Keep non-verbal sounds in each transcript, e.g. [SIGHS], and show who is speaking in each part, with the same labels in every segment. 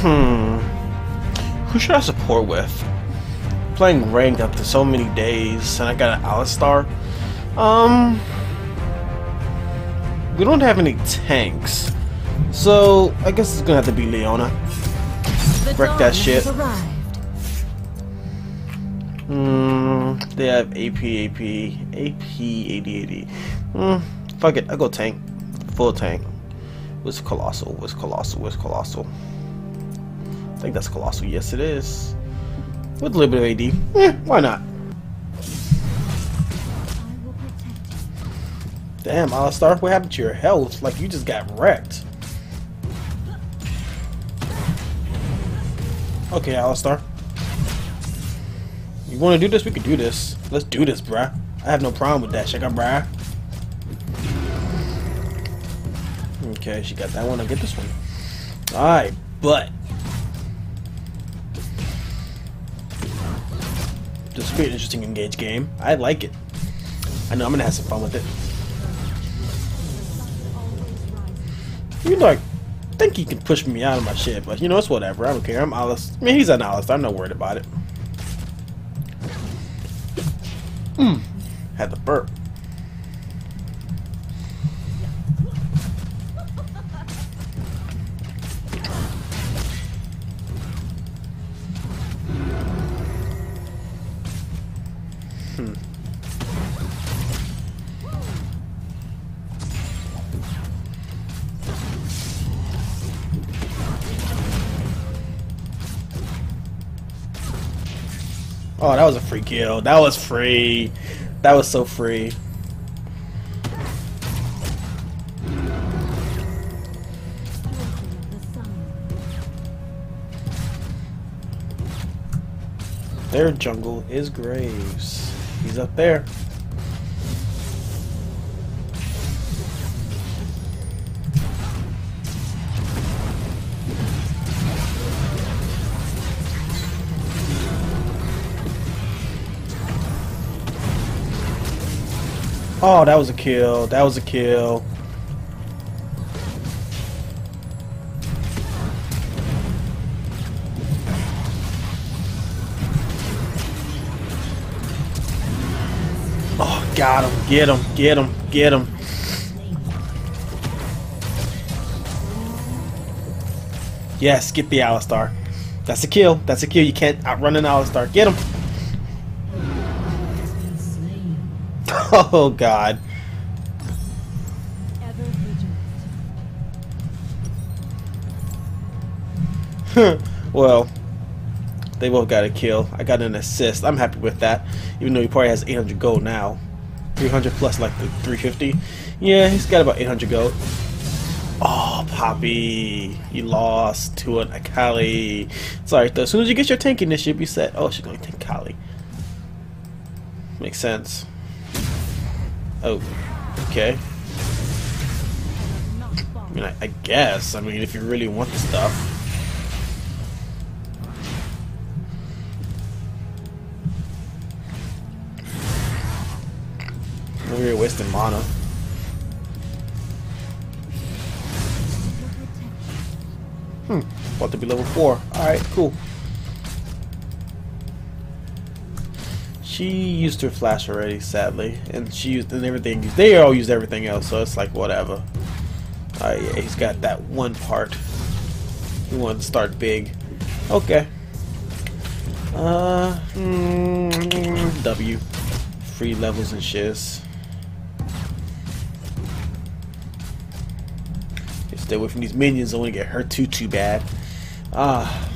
Speaker 1: Hmm. Who should I support with? Playing ranked after so many days, and I got an Alistar. Um. We don't have any tanks, so I guess it's gonna have to be Leona. Wreck that shit. Hmm. They have AP, AP, AP, AD, AD. Hmm. Fuck it. I go tank. Full tank. Was Colossal? was Colossal? was Colossal? I think that's Colossal. Yes, it is. With a little bit of AD. Eh, why not? Damn, Alistar, what happened to your health? Like, you just got wrecked. Okay, Alistar. You want to do this? We can do this. Let's do this, bruh. I have no problem with that, check out, bruh. Okay, she got that one. I'll get this one. Alright, but This will be an interesting engage game. I like it. I know I'm gonna have some fun with it. You know, I think he can push me out of my shit, but you know, it's whatever. I don't care. I'm Alice. I mean, he's an Alice. I'm not worried about it. Hmm. Had the burp. Oh, that was a free kill. That was free. That was so free. Their jungle is Graves. He's up there. Oh, that was a kill. That was a kill. Oh, got him. Get him. Get him. Get him. Yes, get the Alistar. That's a kill. That's a kill. You can't outrun an Alistar. Get him. [LAUGHS] Oh god. [LAUGHS] well, they both got a kill. I got an assist. I'm happy with that. Even though he probably has 800 gold now. 300 plus like the 350. Yeah, he's got about 800 gold. Oh, Poppy. You lost to an Akali. Sorry, though. As soon as you get your tank in, this should be set. Oh, she's going to take Kali. Makes sense. Oh, okay. I mean, I, I, guess. I mean, if you really want the stuff. You're wasting mana. Hmm. Want to be level 4. Alright, cool. She used her flash already, sadly, and she used and everything. They all used everything else, so it's like whatever. Uh, yeah, he's got that one part. He wanted to start big. Okay. Uh, mm, W. Free levels and shiz. Stay away from these minions. Don't want to get hurt too too bad. Ah.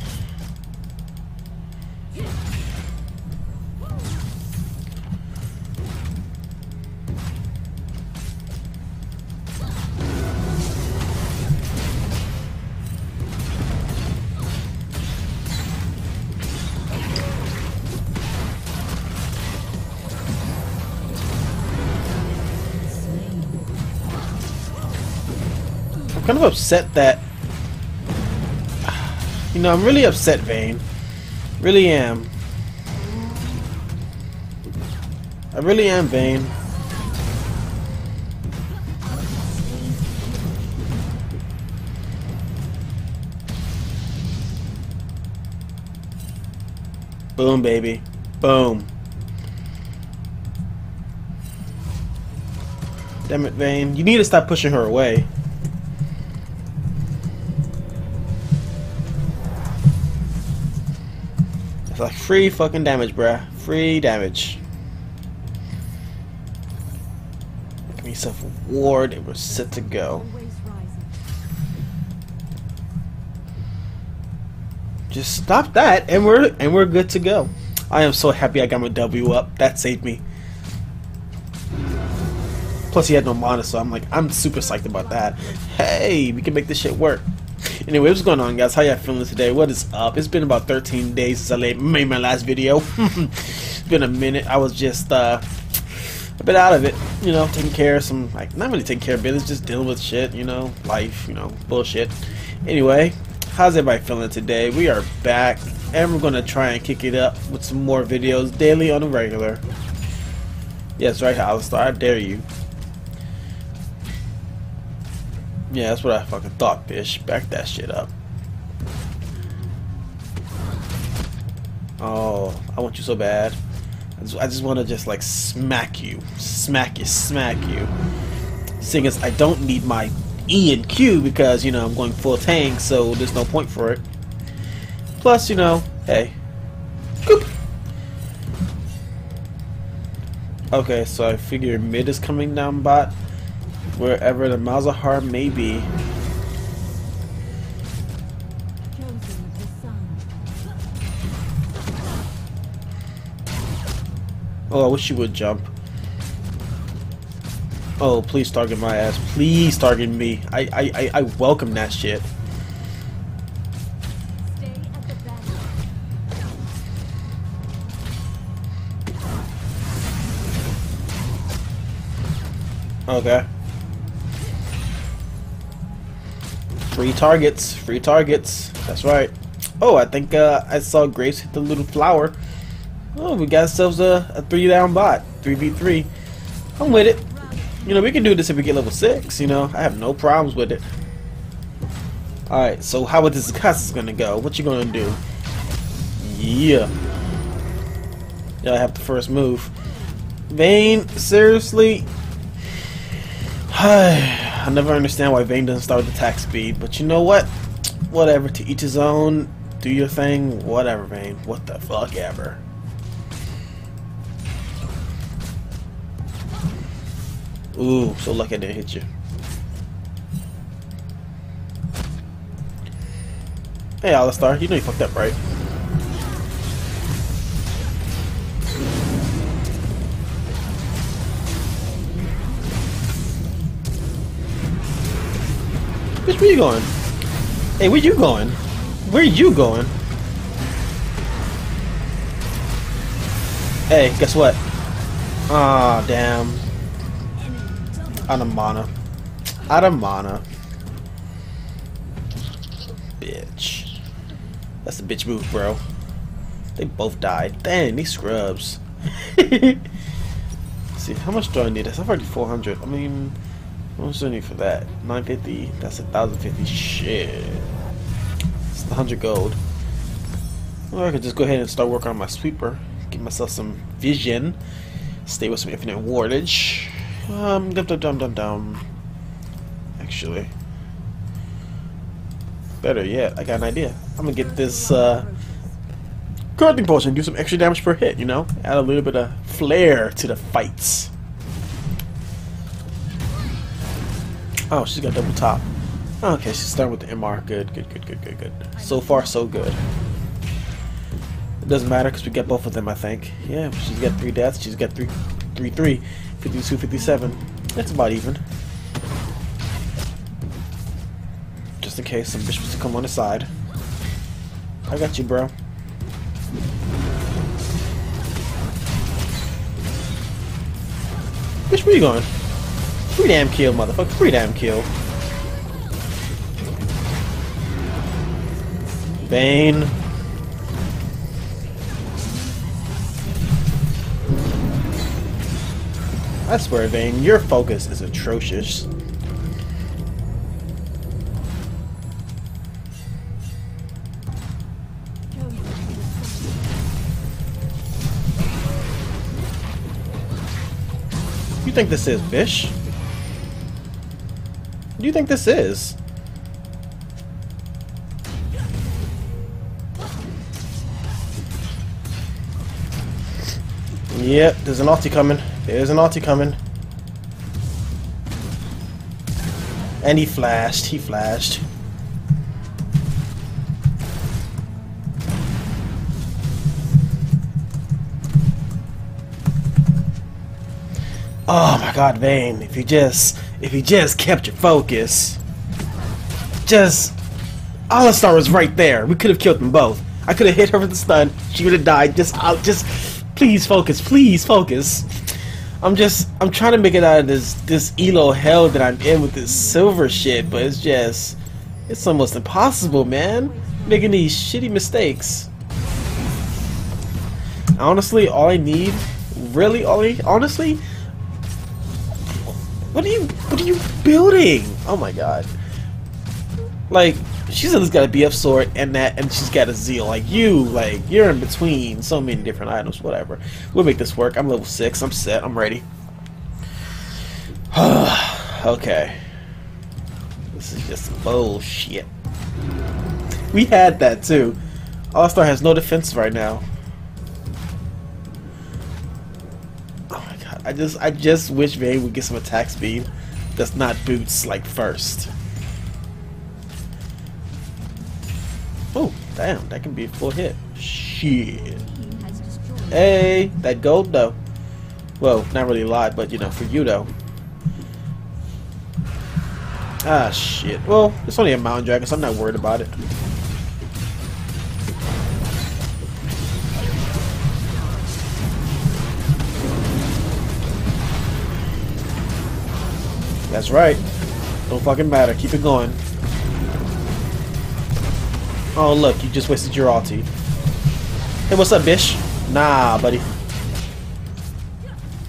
Speaker 1: Kind of upset that... You know, I'm really upset, Vayne. Really am. I really am, Vayne. Boom, baby. Boom. Damn it, Vayne. You need to stop pushing her away. Like free fucking damage, bruh. Free damage. Give me a ward and we're set to go. Just stop that and we're and we're good to go. I am so happy I got my W up. That saved me. Plus he had no mana, so I'm like, I'm super psyched about that. Hey, we can make this shit work. Anyway, what's going on, guys? How y'all feeling today? What is up? It's been about 13 days since I made my last video. [LAUGHS] it's been a minute. I was just uh, a bit out of it, you know, taking care of some, like, not really taking care of business, just dealing with shit, you know, life, you know, bullshit. Anyway, how's everybody feeling today? We are back, and we're going to try and kick it up with some more videos daily on the regular. Yes, right, Alistar, I dare you. Yeah, that's what I fucking thought, bitch. Back that shit up. Oh, I want you so bad. I just, just want to just like smack you. Smack you, smack you. Seeing as I don't need my E and Q because, you know, I'm going full tank, so there's no point for it. Plus, you know, hey. Goop. Okay, so I figure mid is coming down bot wherever the Malzahar may be. Oh, I wish you would jump. Oh, please target my ass. Please target me. I I, I, I welcome that shit. Okay. Free targets. Free targets. That's right. Oh, I think uh, I saw Graves hit the little flower. Oh, we got ourselves a, a three down bot. 3v3. I'm with it. You know, we can do this if we get level 6. You know, I have no problems with it. Alright, so how [LAUGHS] is this Cassus gonna go? What you gonna do? Yeah. Yeah, I have the first move. Vayne, seriously? [SIGHS] I never understand why Vayne doesn't start with attack speed, but you know what? Whatever, to each his own. Do your thing. Whatever, Vayne. What the fuck ever. Ooh, so lucky I didn't hit you. Hey, Alistar, you know you fucked up, right? Bitch, where you going? Hey, where you going? Where you going? Hey, guess what? Ah, oh, damn. Out of mana. Out of mana. Bitch. That's the bitch move, bro. They both died. Dang, these scrubs. [LAUGHS] see, how much do I need? I've already 400. I mean... What was I need for that? 950. That's a 1050. Shit. It's 100 gold. Well, I could just go ahead and start working on my sweeper. Give myself some vision. Stay with some infinite wardage. Um, dum dum dum dum dum. Actually. Better yet, I got an idea. I'm gonna get this, uh, corrupting potion, do some extra damage per hit, you know? Add a little bit of flair to the fights. Oh, she's got double top. Okay, she's starting with the MR. Good, good, good, good, good, good. So far, so good. It doesn't matter because we get both of them, I think. Yeah, she's got three deaths. She's got three, three, three, 52, 57. That's about even. Just in case some bishops to come on the side. I got you, bro. Bitch, where you going? Free damn kill, motherfucker. Free damn kill. Bane. I swear, Vayne, your focus is atrocious. You think this is Bish? Do you think this is? Yep, there's an ulti coming. There's an ulti coming. And he flashed. He flashed. Oh my god, Vayne, if you just if you just kept your focus. Just Alistar was right there. We could have killed them both. I could have hit her with the stun. She would have died. Just I'll just please focus. Please focus. I'm just I'm trying to make it out of this this elo hell that I'm in with this silver shit, but it's just it's almost impossible, man. Making these shitty mistakes. Honestly, all I need, really, all I honestly, what are you what are you building? Oh my god. Like, she's at least got a BF sword and that and she's got a zeal. Like you, like you're in between so many different items, whatever. We'll make this work. I'm level six, I'm set, I'm ready. [SIGHS] okay. This is just bullshit. We had that too. Alistar has no defense right now. I just I just wish Vayne would get some attack speed that's not boots like first. Oh, damn, that can be a full hit. Shit. Hey, that gold though. Well, not really a lot, but you know, for you though. Ah, shit. Well, it's only a mountain dragon, so I'm not worried about it. That's right. Don't fucking matter. Keep it going. Oh, look. You just wasted your ulti. Hey, what's up, bitch? Nah, buddy.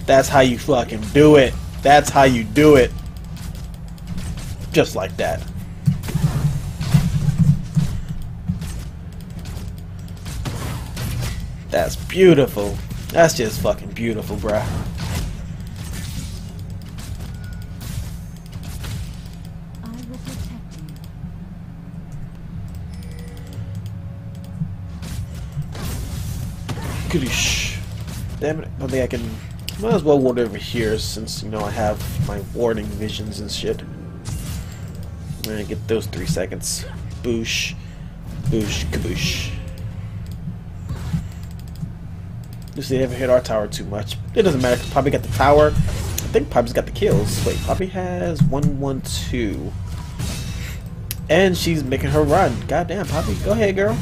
Speaker 1: That's how you fucking do it. That's how you do it. Just like that. That's beautiful. That's just fucking beautiful, bruh. Goodish. Damn it. I don't think I can... Might as well ward over here since, you know, I have my warning visions and shit. I'm gonna get those three seconds. Boosh. Boosh. Kaboosh. Just they haven't hit our tower too much. It doesn't matter. Because Poppy got the tower. I think Poppy's got the kills. Wait, Poppy has 112. And she's making her run. Goddamn, Poppy. Go ahead, girl.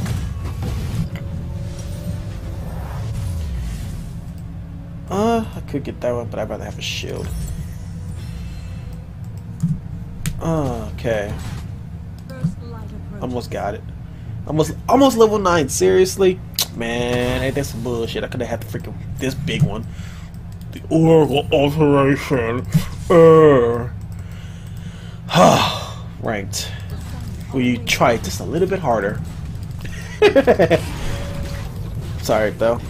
Speaker 1: Uh, I could get that one, but I'd rather have a shield. okay. Almost got it. Almost, almost level 9. Seriously? Man, ain't that some bullshit. I could have had the freaking, this big one. The Oracle Alteration. Uh. [SIGHS] Ranked. You try just a little bit harder? [LAUGHS] Sorry, though.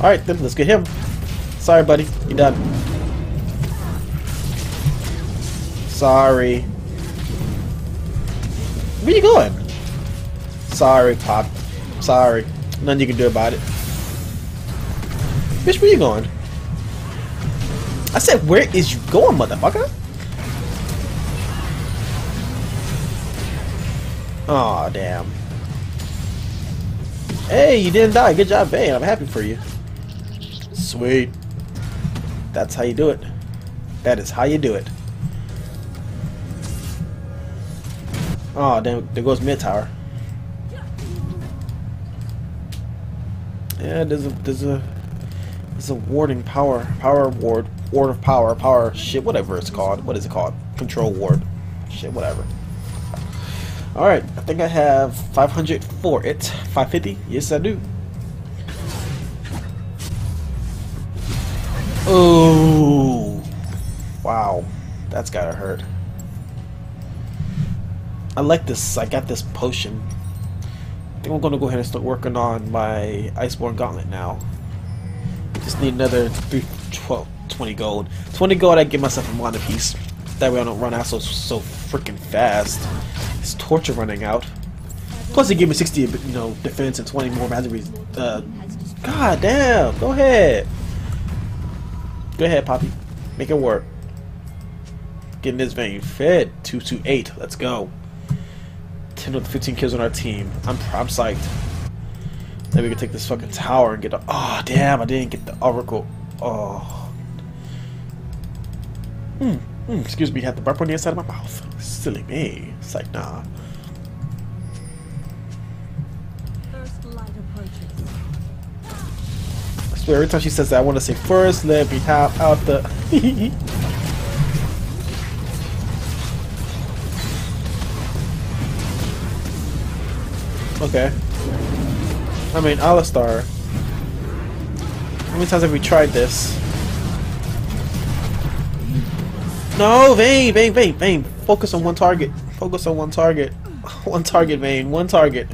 Speaker 1: Alright, then let's get him. Sorry, buddy. You're done. Sorry. Where you going? Sorry, Pop. Sorry. Nothing you can do about it. Bitch, where you going? I said, where is you going, motherfucker? Oh, damn. Hey, you didn't die. Good job, Vayne. I'm happy for you. Sweet. That's how you do it. That is how you do it. Oh, damn, there goes mid tower. Yeah, there's a there's a there's a warding power power ward ward of power power shit whatever it's called. What is it called? Control ward. Shit whatever. All right, I think I have 500 for it. 550? Yes, I do. Oh, wow. That's gotta hurt. I like this. I got this potion. I think I'm gonna go ahead and start working on my Iceborn Gauntlet now. Just need another 3, 12, 20 gold. 20 gold, I give myself a mana piece. That way I don't run out so so freaking fast. It's torture running out. Plus, it gave me 60, you know, defense and 20 more magic. Uh, God damn! Go ahead. Go ahead, Poppy. Make it work. Getting this Vayne fed. 228. Let's go. 10 of the 15 kills on our team. I'm, I'm psyched. Then we can take this fucking tower and get the. Oh, damn, I didn't get the Oracle. Oh. Hmm, mm, excuse me, had the burp on the inside of my mouth. Silly me. It's like, nah. Every time she says that, I want to say, first, let me have out the. [LAUGHS] okay. I mean, Alistar. How many times have we tried this? No, Vayne, Vayne, Vayne, Vayne. Focus on one target. Focus on one target. [LAUGHS] One target, Vayne. One target.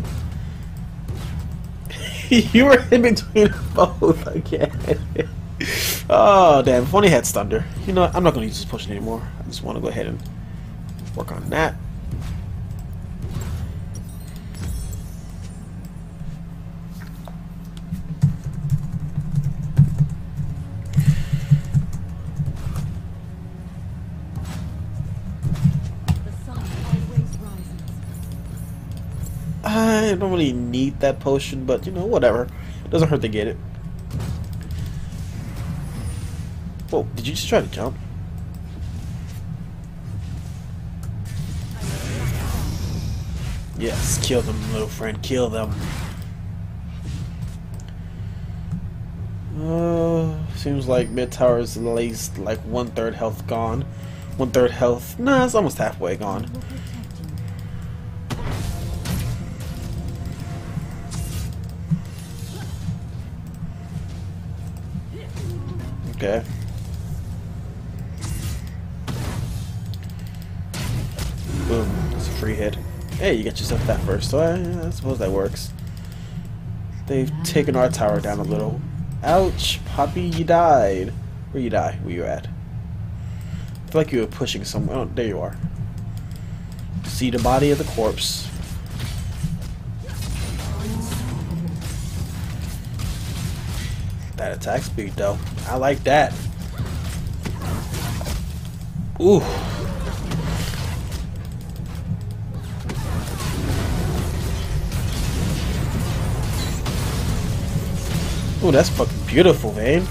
Speaker 1: [LAUGHS] you were in between [LAUGHS] both again. oh, damn. If only had Thunder. You know? I'm not going to use this potion anymore. I just want to go ahead and work on that. I don't really need that potion, but you know, whatever. Doesn't hurt to get it. Whoa, did you just try to jump? Yes, kill them, little friend, kill them. Uh, seems like mid tower is at least like one third health gone. One third health. Nah, it's almost halfway gone. Okay. Boom. That's a free hit. Hey, you get yourself that first, so I, I suppose that works. They've taken our tower down a little. Ouch! Poppy, you died. Where you die? Where you at? I feel like you were pushing somewhere. Oh, there you are. See the body of the corpse. That attack speed, though. I like that. Ooh. Ooh, that's fucking beautiful, man.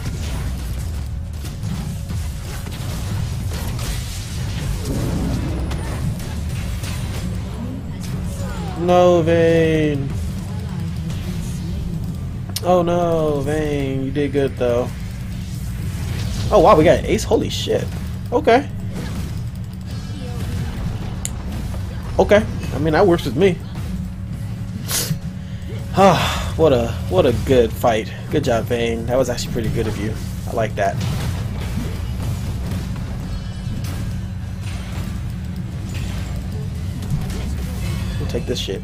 Speaker 1: No, Vayne. Oh no, Vayne, you did good though. Oh wow, we got an ace? Holy shit. Okay. Okay. I mean that works with me. [SIGHS] Ah, what a what a good fight. Good job, Vayne. That was actually pretty good of you. I like that. We'll take this shit.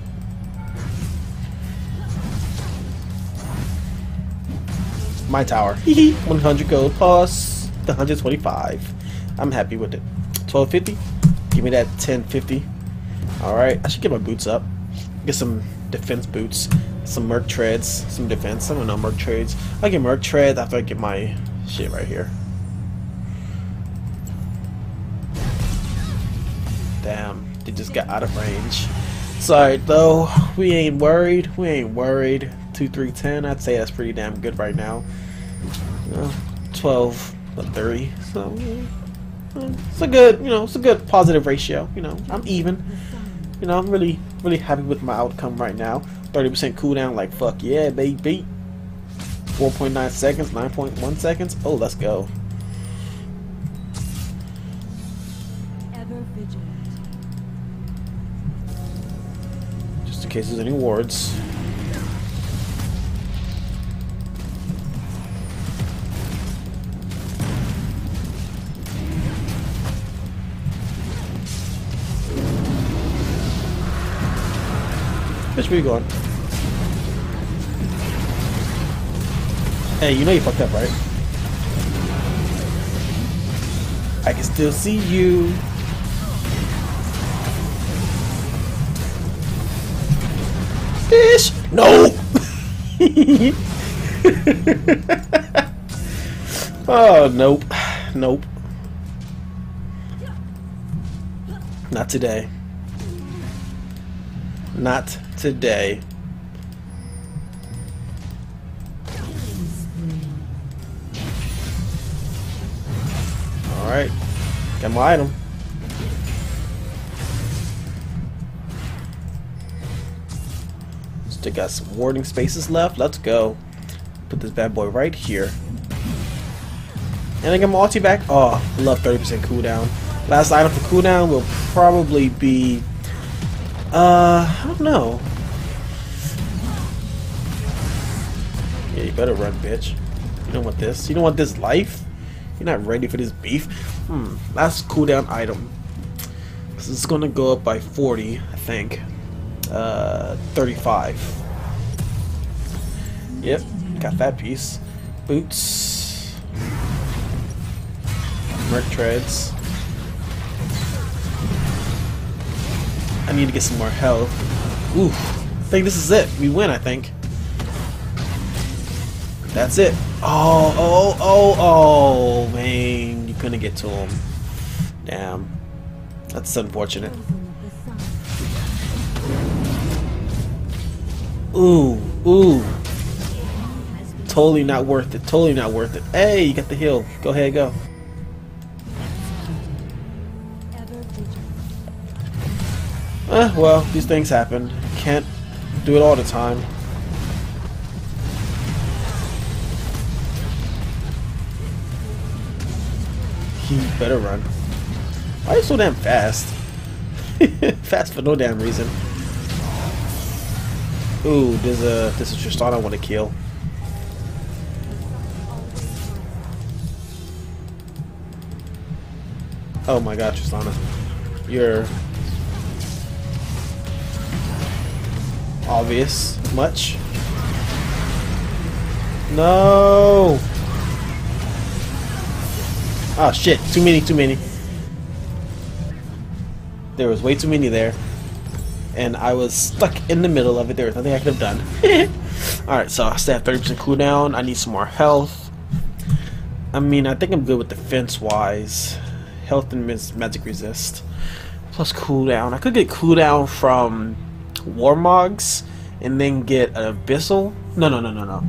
Speaker 1: My tower. 100 gold plus the 125. I'm happy with it. 1250. Give me that 1050. Alright, I should get my boots up. Get some defense boots. Some merc treads. Some defense. I don't know merc trades. I get merc treads after I get my shit right here. Damn, they just got out of range. Sorry though, we ain't worried. We ain't worried. 2, 3, 10. I'd say that's pretty damn good right now. Uh, 12, but 30. So, it's a good, you know, it's a good positive ratio. You know, I'm even. You know, I'm really, really happy with my outcome right now. 30% cooldown, like, fuck yeah, baby. 4.9 seconds, 9.1 seconds. Oh, let's go. Just in case there's any wards. Bitch, where you going? Hey, you know you fucked up, right? I can still see you. Fish! No! [LAUGHS] oh, nope. Nope. Not today. Not today. Alright. Got my item. Still got some warding spaces left. Let's go. Put this bad boy right here. And I get my ulti back. Oh, love 30% cooldown. Last item for cooldown will probably be... Uh, I don't know. Yeah, you better run, bitch. You don't want this. You don't want this life? You're not ready for this beef? Hmm. Last cooldown item. This is gonna go up by 40, I think. Uh, 35. Yep, got that piece. Boots. Merc treads. I need to get some more health. Oof. I think this is it. We win, I think. That's it. Oh, oh, oh, oh, man. You couldn't get to him. Damn. That's unfortunate. Ooh, ooh. Totally not worth it. Totally not worth it. Hey, you got the heal. Go ahead, go. Eh, well, these things happen. Can't do it all the time. He better run. Why are you so damn fast? [LAUGHS] fast for no damn reason. Ooh, there's a this is Tristana I want to kill. Oh my god, Tristana. You're obvious much. No. Oh shit, too many, too many. There was way too many there. And I was stuck in the middle of it. There was nothing I could have done. [LAUGHS] Alright, so I still have 30% cooldown. I need some more health. I mean, I think I'm good with defense-wise. Health and magic resist. Plus cooldown. I could get cooldown from Warmogs and then get an Abyssal. No, no, no, no, no.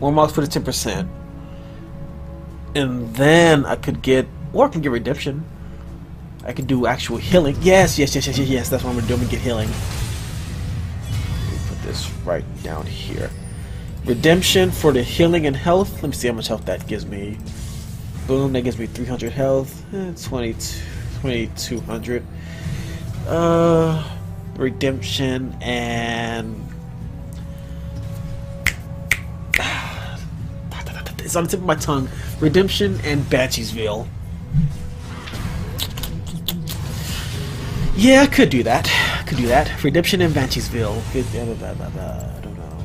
Speaker 1: Warmogs for the 10%. And then I could get, or I can get Redemption. I could do actual healing. Yes, yes, yes, yes, yes, yes. That's what I'm gonna do. I'm gonna get healing. Put this right down here. Redemption for the healing and health. Let me see how much health that gives me. Boom, that gives me 300 health. Eh, 2200. Uh, redemption and [SIGHS] it's on the tip of my tongue. Redemption and Banshees Veil. Yeah, I could do that. I could do that. Redemption and blah, I don't know.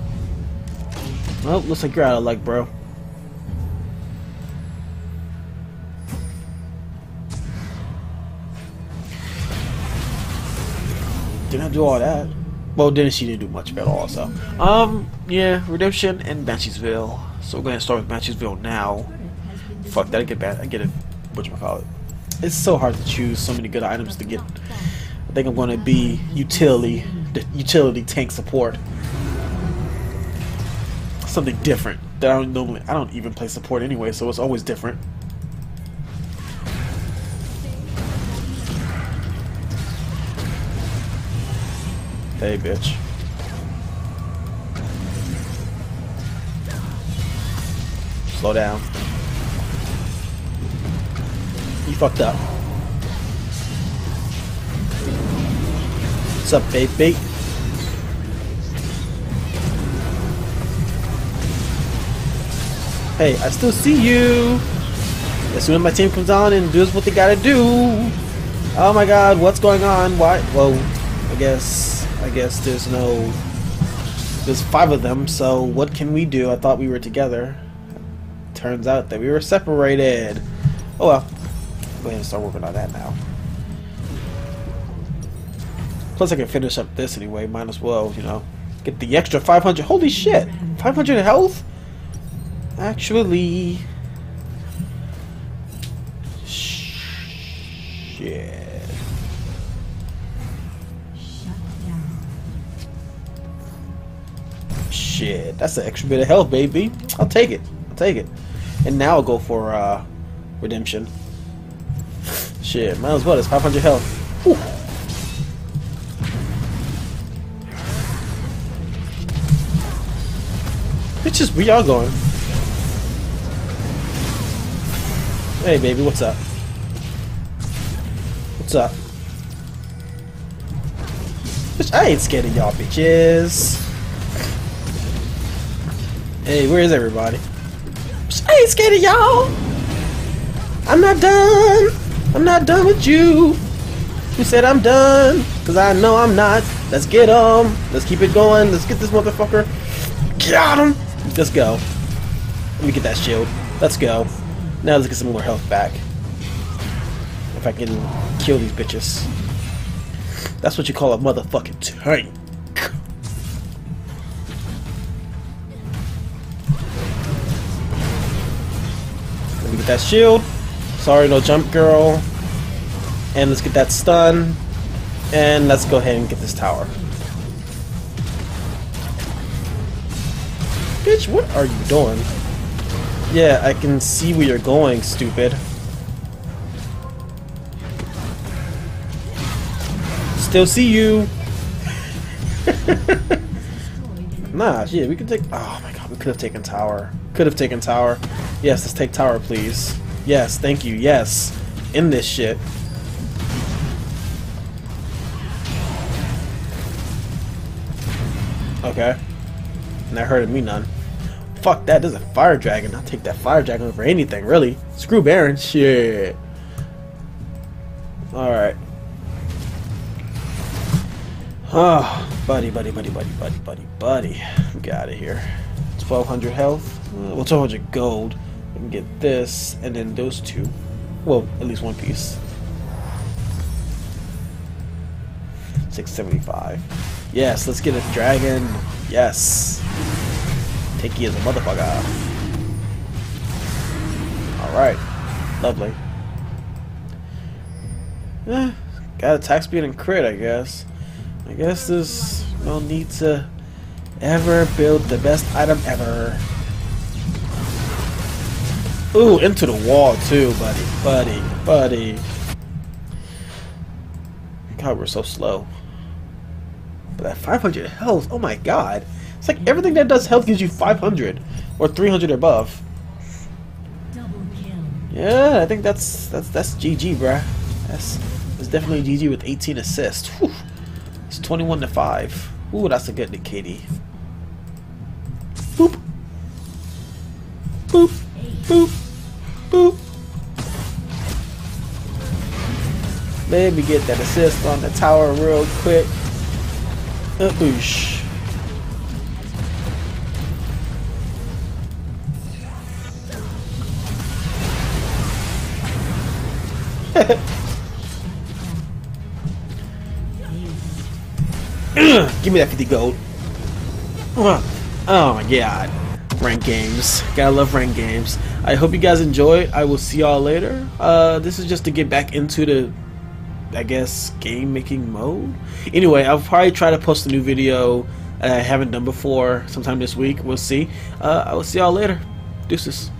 Speaker 1: Well, looks like you're out of luck, bro. Didn't do all that. Well, didn't she didn't do much at all, so. Um, yeah, Redemption and Banshees Veil. So we're gonna start with Banshees Veil now. Fuck that, I get bad. I get it. Whatchamacallit. It's so hard to choose so many good items to get. I think I'm gonna be utility, the utility tank support. Something different that I don't normally. I don't even play support anyway, so it's always different. Hey, bitch. Slow down. You fucked up. What's up, baby? Hey, I still see you. As soon as my team comes on and does what they gotta do. Oh my god, what's going on? Why? Whoa. I guess I guess there's no... There's five of them, so what can we do? I thought we were together. Turns out that we were separated. Oh well. Go ahead and start working on that now. Plus I can finish up this anyway. Might as well, you know, get the extra 500. Holy shit! 500 health? Actually... Shit. Shit, that's an extra bit of health, baby. I'll take it. I'll take it. And now I'll go for uh, redemption. Shit, might as well. It's 500 health. Whew. Bitches, where y'all going? Hey, baby, what's up? What's up? Bitch, I ain't scared of y'all, bitches. Hey, where is everybody? I ain't scared of y'all. I'm not done. I'm not done with you. Who said I'm done? Cause I know I'm not. Let's get him. Let's keep it going. Let's get this motherfucker. Got him. Let's go. Let me get that shield. Let's go. Now let's get some more health back. If I can kill these bitches. That's what you call a motherfucking tank. That shield. Sorry, no jump girl. And let's get that stun. And let's go ahead and get this tower. Bitch, what are you doing? Yeah, I can see where you're going, stupid. Still see you. [LAUGHS] nah, yeah, we could take... Oh my god, we could have taken tower. Could have taken tower. Yes, let's take tower, please. Yes, thank you. Yes. In this shit. Okay. And that hurted me none. Fuck that, there's a fire dragon. I'll take that fire dragon over anything, really. Screw Baron. Shit. Alright. Oh, buddy, buddy, buddy, buddy, buddy, buddy, buddy. We got out of here. 1200 health. Uh, well, 1200 gold and get this, and then those two. Well, at least one piece. 675. Yes, let's get a dragon. Yes. Take as a motherfucker. Alright. Lovely. Eh, got attack speed and crit, I guess. I guess there's no need to ever build the best item ever. Ooh, into the wall too, buddy. Buddy, buddy. God, we're so slow. But that 500 health, oh my god. It's like everything that does health gives you 500 or 300 above. Yeah, I think that's that's that's GG, bruh. That's that's definitely GG with 18 assists. Whew. It's 21 to 5. Ooh, that's a good KD. Maybe get that assist on the tower real quick. Boosh. [LAUGHS] Give me that 50 gold. Oh my god. Rank games. Gotta love rank games. I hope you guys enjoy. I will see y'all later. Uh, this is just to get back into the, I guess, game making mode. Anyway, I'll probably try to post a new video I haven't done before sometime this week. We'll see. Uh, I will see y'all later. Deuces.